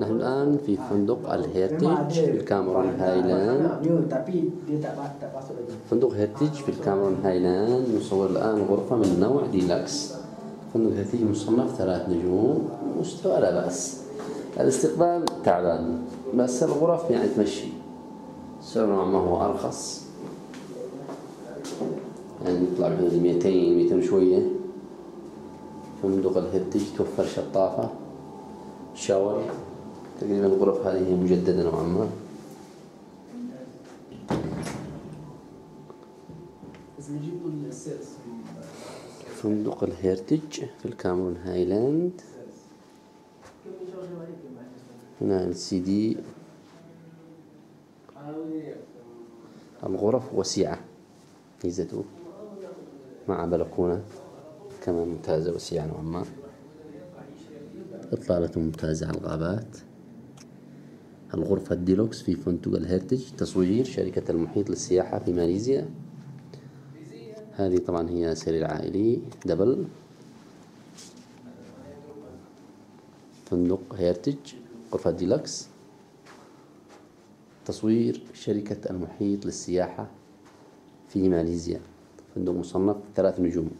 نحن الآن في فندق الهيرتج في الكاميرون هايلاند. فندق هيرتج في الكاميرون هايلاند نصور الآن غرفة من نوع ديلكس فندق هيرتج مصنف ثلاث نجوم مستوى لا بأس. الاستقبال تعبان بس الغرف يعني تمشي. سعر نوعا ما هو أرخص. يعني يطلع بحدود 200 200 وشوية. فندق الهيرتج توفر شطافة. شاور تقريبا الغرف هذه مجددة نوعا ما فندق الهيرتج في الكاميرون هايلاند. هنا السي دي. الغرف وسيعة. ميزته مع بلكونة. كمان ممتازة وسيعة نوعا ما إطلالة ممتازة على الغابات. الغرفة الديلوكس في فندق الهيرتج تصوير شركة المحيط للسياحة في ماليزيا. هذه طبعا هي سرير عائلي double. فندق هيرتج غرفة ديلكس تصوير شركة المحيط للسياحة في ماليزيا. فندق مصنف ثلاث نجوم.